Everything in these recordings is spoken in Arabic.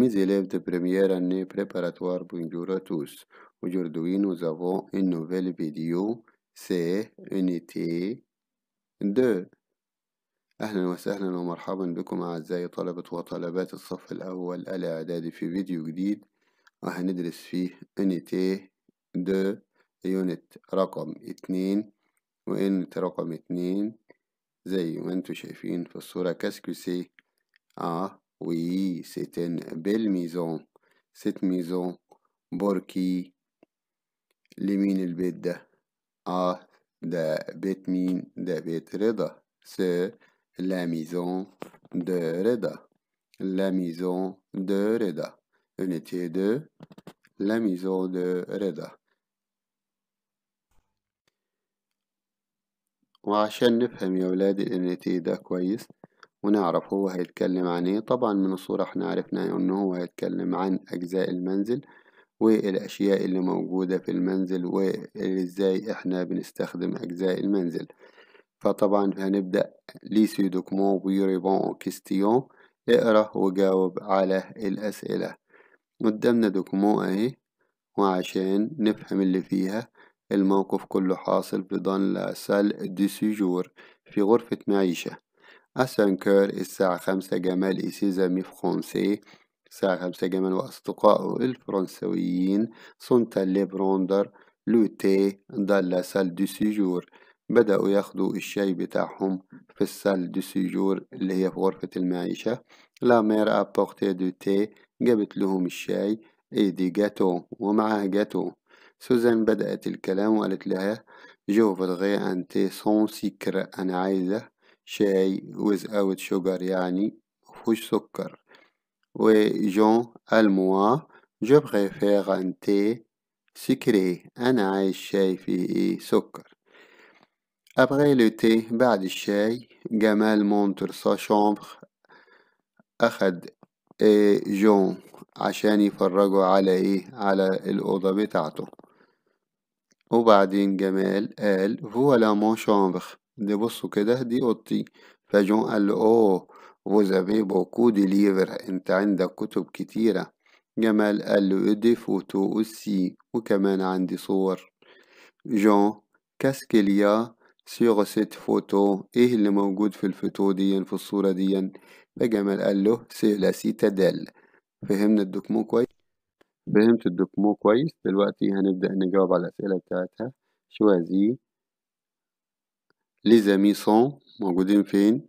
Mes élèves de première année préparatoire, bonjour à tous. Aujourd'hui, nous avons une nouvelle vidéo. C'est unité 2. أهلا وسهلا ومرحبا بكم أعزائي طلبة وطلبات الصف الأول الإعدادي في فيديو جديد وهندرس فيه unité 2 unit رقم اتنين و unit رقم اتنين زي ما أنتوا شايفين في الصورة qu'est-ce que c'est آه Oui, c'est une belle maison. Cette maison pour qui لمين البيت ده؟ آه ده بيت مين؟ ده بيت رضا c'est la maison de رضا la maison de رضا unité 2 la maison de رضا وعشان نفهم يا ولادي ال unité ده كويس ونعرف هو هيتكلم عن إيه. طبعا من الصورة إحنا عرفنا إنه هو هيتكلم عن أجزاء المنزل والأشياء اللي موجودة في المنزل وازاي إحنا بنستخدم أجزاء المنزل. فطبعا هنبدأ lis ce document et réponds aux questions اقرأ وجاوب على الأسئلة. قدامنا document أهي وعشان نفهم اللي فيها الموقف كله حاصل في dans la salle de séjour في غرفة معيشة. à cinq heures الساعة خمسة جمال et ses amis français. الساعة خمسة جمال وأصدقائه الفرنسويين sont prendre le thé dans la salle de séjour. بدأوا ياخدوا الشاي بتاعهم في ال salle de séjour اللي هي في غرفة المعيشة. la mère apporte du thé جابت لهم الشاي et des gâteaux ومعها جاتو. سوزان بدأت الكلام وقالت لها je voudrais un thé sans sucre أنا عايزة شاي without sugar يعني مفهوش سكر. وجون et moi je préfère un thé sucré أنا عايز شاي فيه سكر. après le thé بعد الشاي جمال montre sa chambre أخد إيه جون عشان يفرجوا على إيه على الأوضة بتاعته. وبعدين جمال قال voilà ma chambre دي بصوا كده دي أوضتي فجون قال له oh vous avez beaucoup de livres أنت عندك كتب كتيرة جمال قال له des photos aussi وكمان عندي صور جون qu'est-ce qu'il y a sur cette photo إيه اللي موجود في الفوتو دي في الصورة دي فجمال قال له c'est la citadelle فهمنا ال document كويس فهمت ال document كويس دلوقتي هنبدأ نجاوب على الأسئلة بتاعتها choisis les amis sont موجودين فين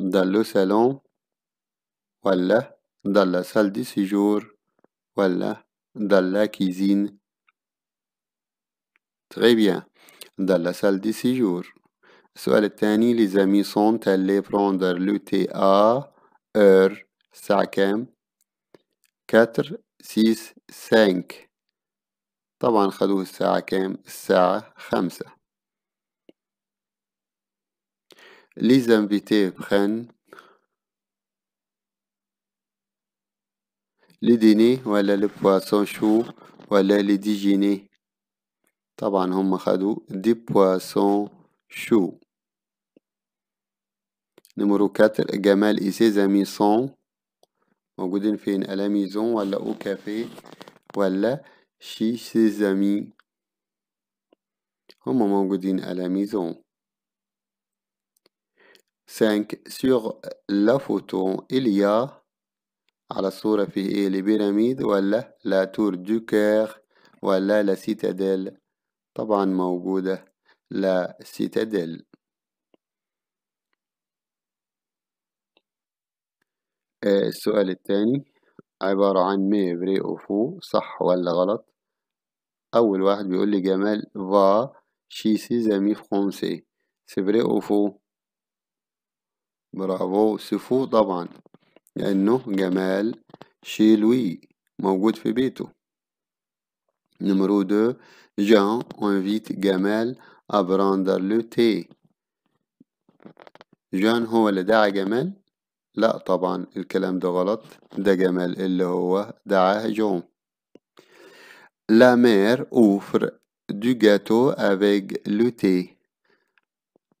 dans le salon ولا dans la salle de séjour ولا dans la cuisine très bien dans la salle de séjour السؤال الثاني les amis sont allés prendre le thé à heure الساعة كام؟ كتر سيس سانك طبعا خدوه الساعة كام؟ الساعة خمسة Les invités prennent le dîner ولا le poisson chaud ولا le déjeuner طبعا هم خدوا des boissons chaudes numéro quatre جمال et ses amis sont موجودين فين la maison ولا au café ولا chez ses amis هم موجودين la maison 5 sur la photo il y a على الصورة فيه إيه ال pyramides ولا la tour du Caire ولا la citadelle طبعا موجودة la citadelle السؤال الثاني عبارة عن mets vrai ou faux صح ولا غلط. أول واحد بيقول لي جمال va chez ses amis français c'est vrai ou faux برافو. c'est faux طبعا لأنه جمال chez lui موجود في بيته. numéro deux جان invite جمال à prendre le thé. جان هو اللي دعا جمال؟ لا طبعا الكلام ده غلط. ده جمال اللي هو دعاه جون. La mère offre du gâteau avec le thé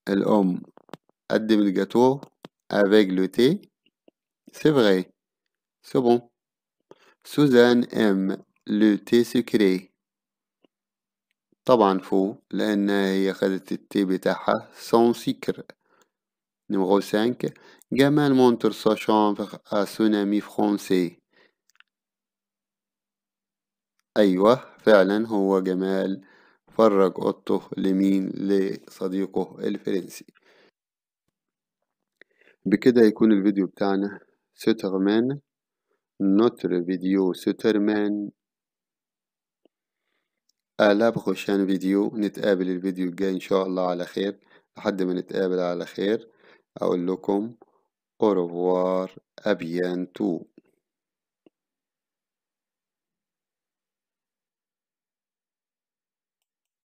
الأم قدم الجاتو. avec le thé. C'est vrai. C'est bon. Suzanne aime le thé sucré. طبعا faux لأن هي خدت ال thé بتاعها sans sucre numéro cinq جمال montre sa chambre à son ami français أيوة فعلا هو جمال فرج أوضته لمين لصديقه الفرنسي بكده يكون الفيديو بتاعنا سترمان notre vidéo se termine à la prochaine vidéo نتقابل الفيديو الجاي إن شاء الله على خير. لحد ما نتقابل على خير أقول لكم revoir à bientôt